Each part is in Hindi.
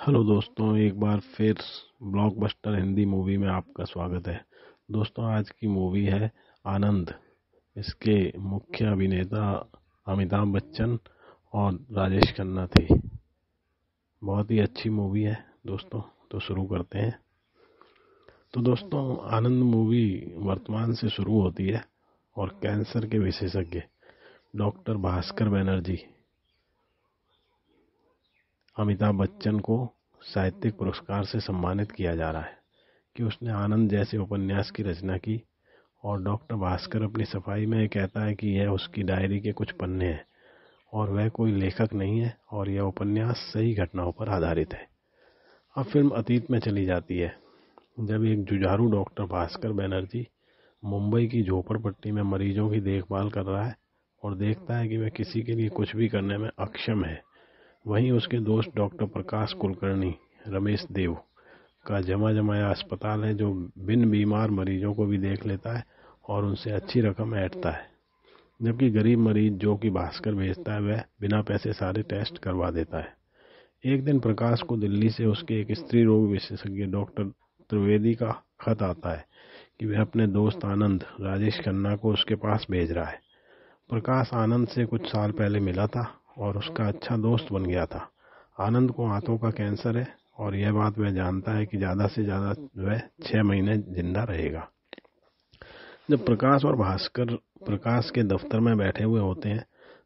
हेलो दोस्तों, एक बार फिर ब्लॉकबस्टर हिंदी मूवी में आपका स्वागत है। दोस्तों, आज की मूवी है आनंद। इसके मुख्य अभिनेता अमिताभ बच्चन और राजेश खन्ना थे। बहुत ही अच्छी मूवी है दोस्तों तो शुरू करते हैं। तो दोस्तों, आनंद मूवी वर्तमान से शुरू होती है और कैंसर के विशेषज्ञ डॉक्टर भास्कर बनर्जी अमिताभ बच्चन को साहित्यिक पुरस्कार से सम्मानित किया जा रहा है कि उसने आनंद जैसे उपन्यास की रचना की और डॉक्टर भास्कर अपनी सफ़ाई में कहता है कि यह उसकी डायरी के कुछ पन्ने हैं और वह कोई लेखक नहीं है और यह उपन्यास सही घटनाओं पर आधारित है। अब फ़िल्म अतीत में चली जाती है, जब एक जुझारू डॉक्टर भास्कर बनर्जी मुंबई की झोपड़पट्टी में मरीजों की देखभाल कर रहा है और देखता है कि वह किसी के लिए कुछ भी करने में अक्षम है। वहीं उसके दोस्त डॉक्टर प्रकाश कुलकर्णी, रमेश देव, का जमा जमाया अस्पताल है जो बिन बीमार मरीजों को भी देख लेता है और उनसे अच्छी रकम ऐटता है। जबकि गरीब मरीज़ जो कि भास्कर भेजता है, वह बिना पैसे सारे टेस्ट करवा देता है। एक दिन प्रकाश को दिल्ली से उसके एक स्त्री रोग विशेषज्ञ डॉक्टर त्रिवेदी का खत आता है कि वह अपने दोस्त आनंद, राजेश खन्ना को उसके पास भेज रहा है। प्रकाश आनंद से कुछ साल पहले मिला था। और उसका अच्छा दोस्त बन गया था। आनंद को आंतों का कैंसर है और यह बात वह जानता है कि ज़्यादा से ज़्यादा वह छह महीने ज़िंदा रहेगा। जब प्रकाश और भास्कर प्रकाश के दफ्तर में बैठे हुए होते हैं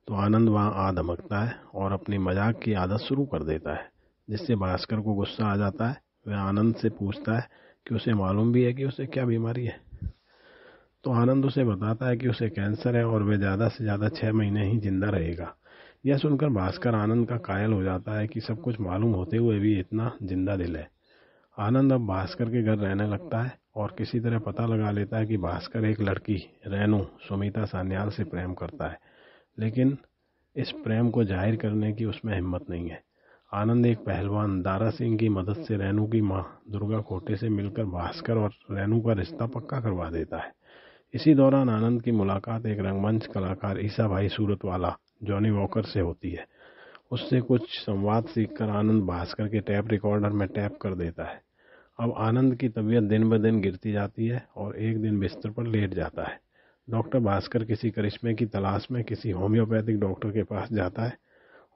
तो आनंद वहाँ आ धमकता है और अपनी मज़ाक की आदत शुरू कर देता है, जिससे भास्कर को गुस्सा आ जाता है। वह आनंद से पूछता है कि उसे मालूम भी है कि उसे क्या बीमारी है। तो आनंद उसे बताता है कि उसे कैंसर है और वह ज़्यादा से ज़्यादा छह महीने ही ज़िंदा रहेगा। यह सुनकर भास्कर आनंद का कायल हो जाता है कि सब कुछ मालूम होते हुए भी इतना ज़िंदा दिल है। आनंद अब भास्कर के घर रहने लगता है और किसी तरह पता लगा लेता है कि भास्कर एक लड़की, रेनू सुमिता सान्याल से प्रेम करता है। लेकिन इस प्रेम को ज़ाहिर करने की उसमें हिम्मत नहीं है। आनंद एक पहलवान, दारा सिंह की मदद से रेनू की माँ, दुर्गा कोटे से मिलकर भास्कर और रेनू का रिश्ता पक्का करवा देता है। इसी दौरान आनंद की मुलाकात एक रंगमंच कलाकार ईसा भाई सूरत वाला जॉनी वॉकर से होती है। उससे कुछ संवाद सीखकर आनंद भास्कर के टैप रिकॉर्डर में टैप कर देता है। अब आनंद की तबीयत दिन ब दिन गिरती जाती है और एक दिन बिस्तर पर लेट जाता है। डॉक्टर भास्कर किसी करिश्मे की तलाश में किसी होम्योपैथिक डॉक्टर के पास जाता है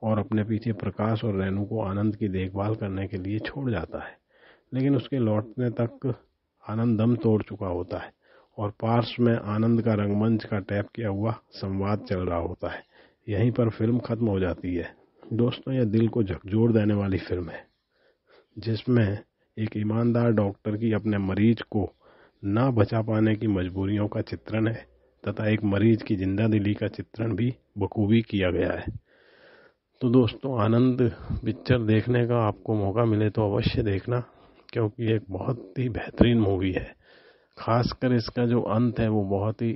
और अपने पीछे प्रकाश और रेनू को आनंद की देखभाल करने के लिए छोड़ जाता है। लेकिन उसके लौटने तक आनंद दम तोड़ चुका होता है और पार्श्व में आनंद का रंगमंच का टैप किया हुआ संवाद चल रहा होता है। यहीं पर फ़िल्म खत्म हो जाती है। दोस्तों, यह दिल को झकझोर देने वाली फ़िल्म है, जिसमें एक ईमानदार डॉक्टर की अपने मरीज़ को ना बचा पाने की मजबूरियों का चित्रण है, तथा एक मरीज़ की ज़िंदा दिली का चित्रण भी बखूबी किया गया है। तो दोस्तों, आनंद पिक्चर देखने का आपको मौका मिले तो अवश्य देखना, क्योंकि एक बहुत ही बेहतरीन मूवी है। खासकर इसका जो अंत है, वो बहुत ही